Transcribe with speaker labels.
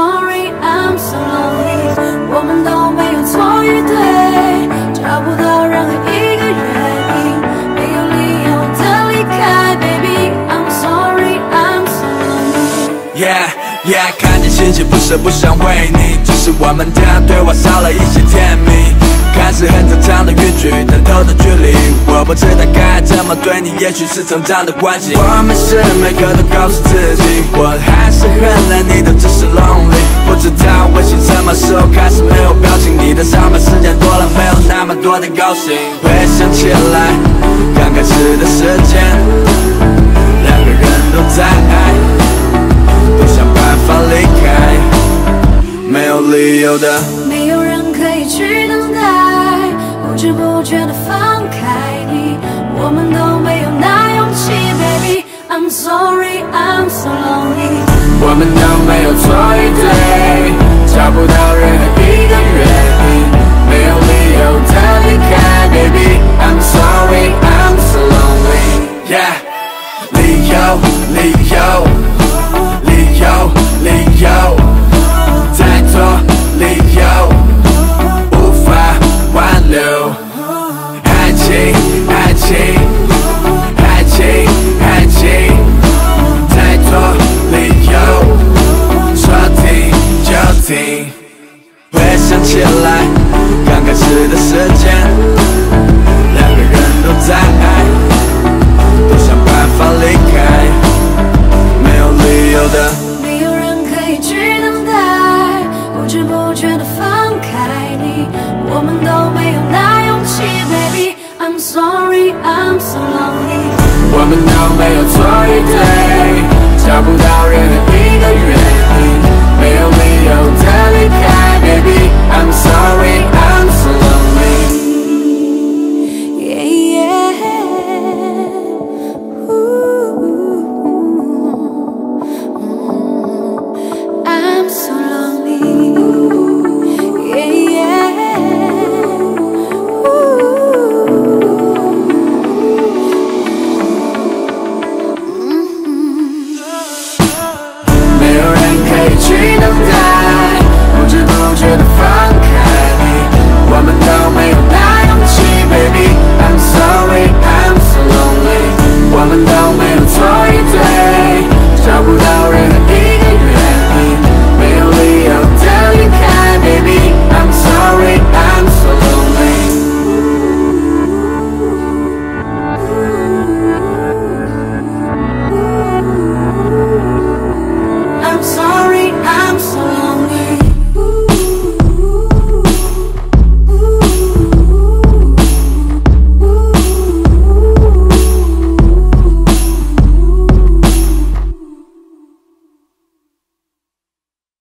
Speaker 1: sorry, I'm so lonely。我们都没有错与对，找不到任何一个原因，没有理由的离开，baby。I'm sorry, I'm so lonely。
Speaker 2: Yeah Yeah，看见星星不舍不想为你，只是我们的对话少了一些甜蜜。看似很正常的语句，但透的距离，我不知道该怎么对你，也许是成长的关系。我们是每个都告诉自己，我还是很爱你的，只是 lonely。不知道微信什么时候开始没有表情，你的上班时间多了，没有那么多的高兴。回想起来，刚开始的时间，两个人都在爱。都想办法离开，没有理由的。
Speaker 1: 没有人可以去等待，不知不觉的放开你，我们都没有那勇气，baby。I'm sorry, I'm so lonely。
Speaker 2: 我们都没有错与对，理由，理由，理由，太多理由无法挽留。爱情，爱情，爱情，爱情，太多理由，说停就停。回想起来，
Speaker 1: 们都没有
Speaker 2: 错与对，找不到任何一个原因人